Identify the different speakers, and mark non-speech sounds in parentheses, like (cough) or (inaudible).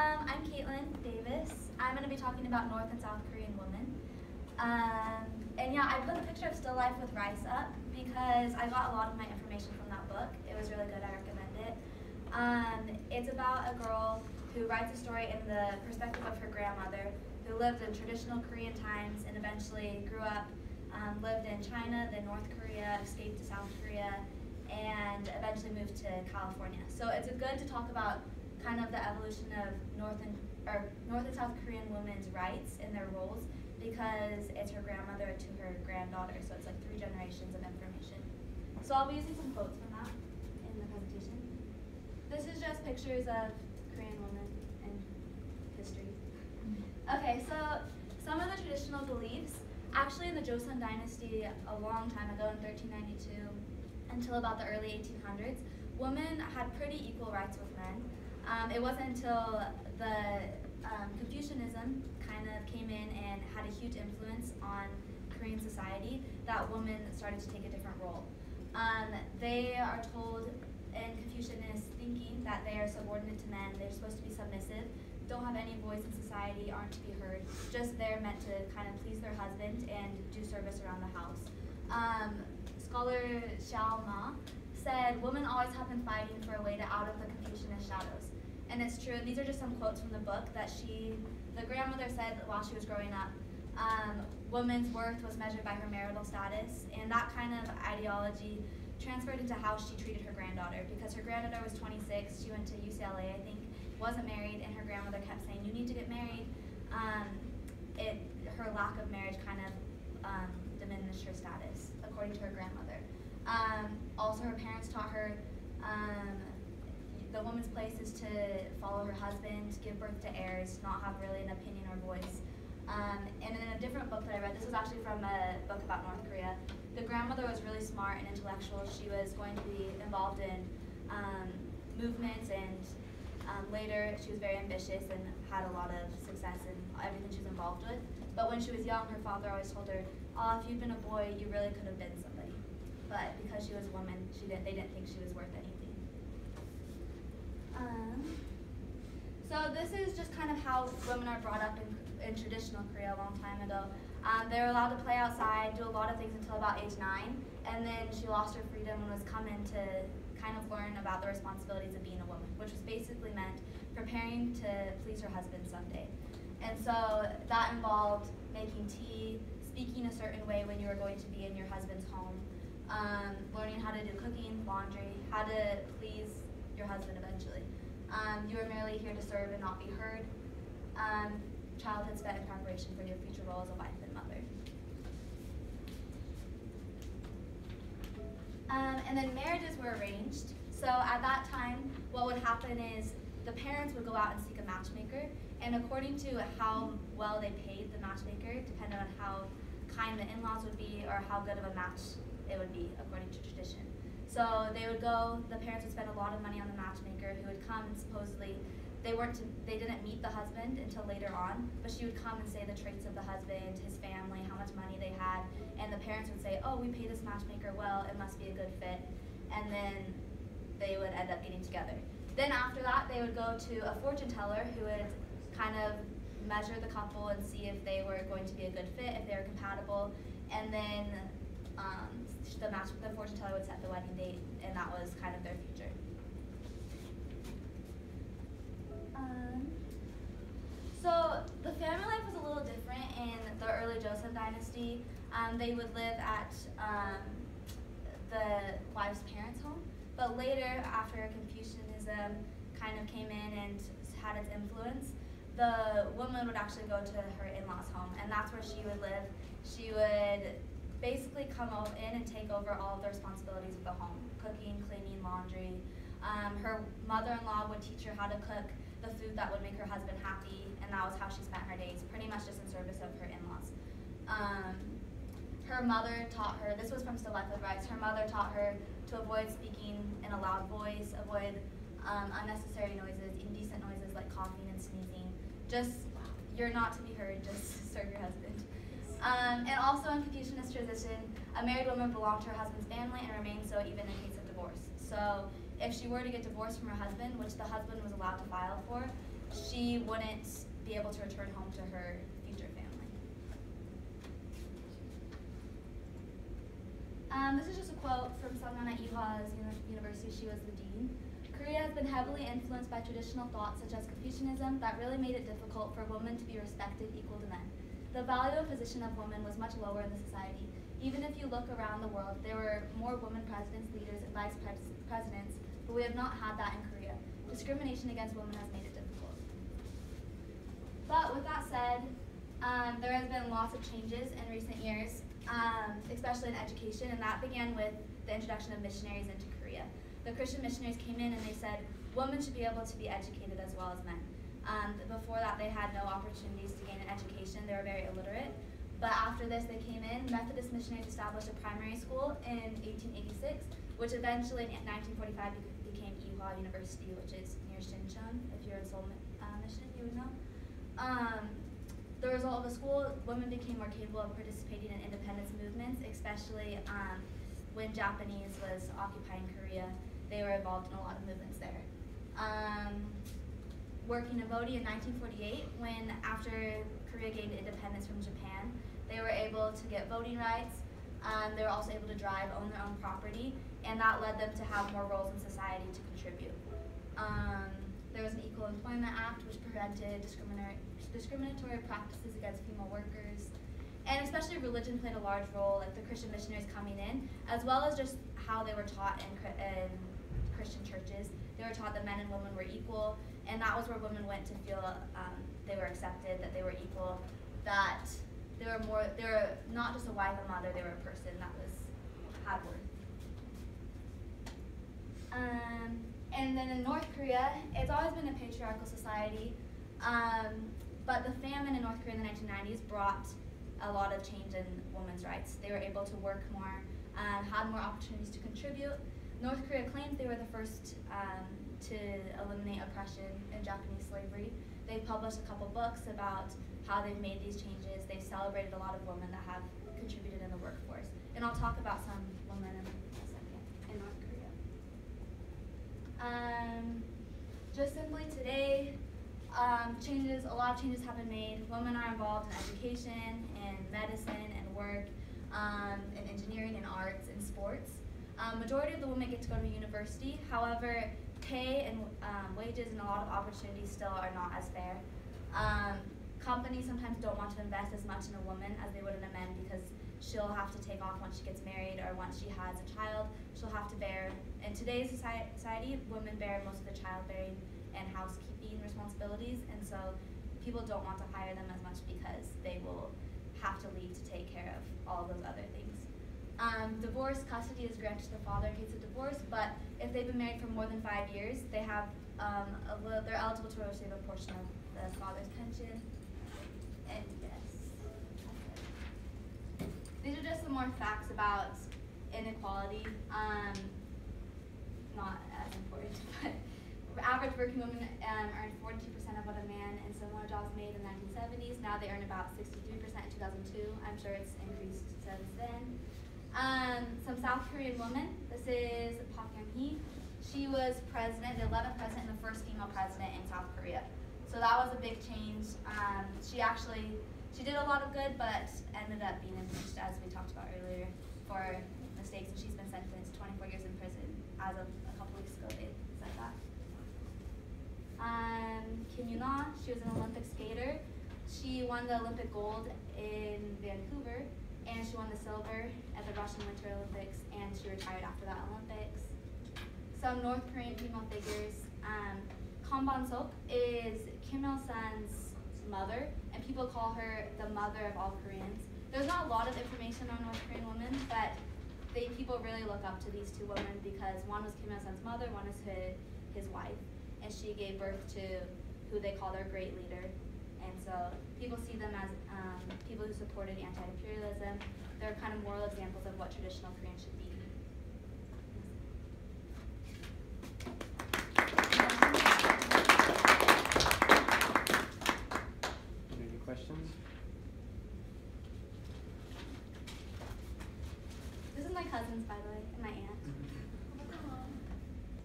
Speaker 1: Um, I'm Caitlin Davis. I'm going to be talking about North and South Korean women. Um, and yeah, I put a picture of Still Life with Rice up because I got a lot of my information from that book. It was really good. I recommend it. Um, it's about a girl who writes a story in the perspective of her grandmother who lived in traditional Korean times and eventually grew up, um, lived in China, then North Korea, escaped to South Korea, and eventually moved to California. So it's a good to talk about kind of the evolution of North and or North and South Korean women's rights and their roles because it's her grandmother to her granddaughter. So it's like three generations of information. So I'll be using some quotes from that in the presentation. This is just pictures of Korean women and history. Okay, so some of the traditional beliefs, actually in the Joseon dynasty a long time ago in 1392 until about the early 1800s, women had pretty equal rights with men. Um, it wasn't until the um, Confucianism kind of came in and had a huge influence on Korean society that women started to take a different role. Um, they are told in Confucianist thinking that they are subordinate to men, they're supposed to be submissive, don't have any voice in society, aren't to be heard, just they're meant to kind of please their husband and do service around the house. Um, scholar Xiao Ma said, women always have been fighting for a way to out of the Confucianist shadows. And it's true, and these are just some quotes from the book that she, the grandmother said while she was growing up, um, woman's worth was measured by her marital status, and that kind of ideology transferred into how she treated her granddaughter because her granddaughter was 26, she went to UCLA, I think, wasn't married, and her grandmother kept saying, "You need to get married." Um, it her lack of marriage kind of um, diminished her status, according to her grandmother. Um, also, her parents taught her um, the woman's place is to follow her husband, give birth to heirs, not have really an opinion or voice. Um, and in a different book that I read, this was actually from a book about North Korea. The grandmother was really smart and intellectual. She was going to be involved in um, movements and um, later, she was very ambitious and had a lot of success in everything she was involved with. But when she was young, her father always told her, "Oh, if you'd been a boy, you really could have been somebody." But because she was a woman, she didn't. They didn't think she was worth anything. Um, so this is just kind of how women are brought up in, in traditional Korea a long time ago. Um, they were allowed to play outside, do a lot of things until about age nine, and then she lost her freedom and was coming to kind of learn about the responsibilities of being a woman, which was basically meant preparing to please her husband someday. And so that involved making tea, speaking a certain way when you were going to be in your husband's home, um, learning how to do cooking, laundry, how to please your husband eventually. Um, you were merely here to serve and not be heard. Um, childhood spent in preparation for your future role as a wife and mother. Um, and then marriages were arranged. So at that time, what would happen is the parents would go out and seek a matchmaker, and according to how well they paid the matchmaker, depended on how kind the in-laws would be or how good of a match it would be according to tradition. So they would go, the parents would spend a lot of money on the matchmaker who would come and supposedly they weren't to, they didn't meet the husband until later on, but she would come and say the traits of the husband, his family, how much money they had, and the parents would say, "Oh, we pay this matchmaker well; it must be a good fit," and then they would end up getting together. Then after that, they would go to a fortune teller who would kind of measure the couple and see if they were going to be a good fit, if they were compatible, and then um, the match the fortune teller would set the wedding date, and that was kind of their future. Um, so the family life was a little different in the early Joseon dynasty. Um, they would live at um, the wife's parents' home, but later, after Confucianism kind of came in and had its influence, the woman would actually go to her in-laws' home, and that's where she would live. She would basically come in and take over all of the responsibilities of the home, cooking, cleaning, laundry. Um, her mother-in-law would teach her how to cook the food that would make her husband happy, and that was how she spent her days, pretty much just in service of her in-laws. Um, her mother taught her, this was from Still Life with Rice, her mother taught her to avoid speaking in a loud voice, avoid um, unnecessary noises, indecent noises like coughing and sneezing. Just, you're not to be heard, just serve your husband. Um, and also in Confucianist tradition, a married woman belonged to her husband's family and remained so even in case of divorce. So if she were to get divorced from her husband, which the husband was allowed to file for, she wouldn't be able to return home to her future family. Um, this is just a quote from someone at Ewha's University. She was the dean. Korea has been heavily influenced by traditional thoughts such as Confucianism that really made it difficult for women to be respected equal to men. The value and position of women was much lower in the society. Even if you look around the world, there were more women presidents, leaders, and vice pres presidents, but we have not had that in Korea. Discrimination against women has made it difficult. But with that said, um, there has been lots of changes in recent years, um, especially in education, and that began with the introduction of missionaries into Korea. The Christian missionaries came in and they said women should be able to be educated as well as men. Um, before that, they had no opportunities to gain an education. They were very illiterate. But after this, they came in. Methodist missionaries established a primary school in 1886, which eventually in 1945 became Ewha University, which is near Sinchon. If you're in Seoul uh, Mission, you would know. Um, the result of the school, women became more capable of participating in independence movements, especially um, when Japanese was occupying Korea. They were involved in a lot of movements there. Working and voting in 1948, when after Korea gained independence from Japan, they were able to get voting rights. Um, they were also able to drive, own their own property, and that led them to have more roles in society to contribute. Um, there was an Equal Employment Act which prevented discriminatory, discriminatory practices against female workers. And especially religion played a large role, like the Christian missionaries coming in, as well as just how they were taught in, in Christian churches. They were taught that men and women were equal, and that was where women went to feel um, they were accepted, that they were equal, that they were more, they were not just a wife and mother, they were a person that was, had worth. Um, and then in North Korea, it's always been a patriarchal society, um, but the famine in North Korea in the 1990s brought a lot of change in women's rights. They were able to work more, um, had more opportunities to contribute. North Korea claims they were the first um, to eliminate oppression in Japanese slavery. They've published a couple books about how they've made these changes. They've celebrated a lot of women that have contributed in the workforce. And I'll talk about some women in a second in North Korea. Um, just simply today, um, changes, a lot of changes have been made. Women are involved in education, in medicine, and work, um, in engineering, and arts, and sports. Um, majority of the women get to go to university. However, pay and um, wages and a lot of opportunities still are not as fair. Um, companies sometimes don't want to invest as much in a woman as they would in a man because she'll have to take off once she gets married or once she has a child. She'll have to bear, in today's society, women bear most of the childbearing and housekeeping responsibilities, and so people don't want to hire them as much because they will have to leave to take care of all those other things. Um, divorce custody is granted to the father in case of divorce, but if they've been married for more than five years, they have um, little, they're eligible to receive a portion of the father's pension. And yes, These are just some more facts about inequality. Um, not as important, (laughs) but average working women um, earned 42% of what a man in similar jobs made in the 1970s. Now they earn about 63% in 2002. I'm sure it's increased since then. Um, some South Korean woman. This is Park Geun-hye. She was president, the 11th president and the first female president in South Korea. So that was a big change. Um, she actually, she did a lot of good, but ended up being impeached, as we talked about earlier, for mistakes, and she's been sentenced 24 years in prison as of a couple weeks ago, they said that. Um, Kim Yoon-ah, she was an Olympic skater. She won the Olympic gold in Vancouver, and she won the silver at the Russian Winter Olympics, and she retired after that Olympics. Some North Korean female figures. Um, Kim Bon-sok is Kim Il-sung's mother, and people call her the mother of all Koreans. There's not a lot of information on North Korean women, but they, people really look up to these two women because one was Kim Il-sung's mother, one is his, his wife, and she gave birth to who they call their great leader. And so people see them as um, people who supported anti-imperialism. They're kind of moral examples of what traditional Koreans should.